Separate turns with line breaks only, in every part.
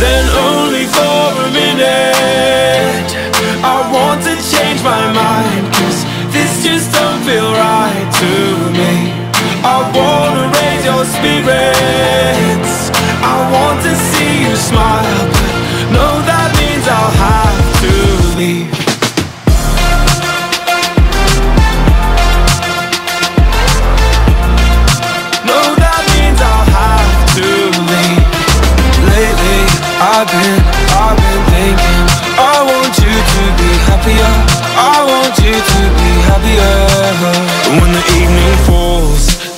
then only for a minute I want to change my mind Cause this just don't feel right to me. I wanna raise your spirits. I want to see you smile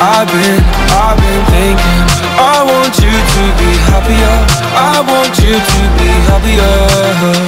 I've been, I've been thinking I want you to be happier. I want you to be happier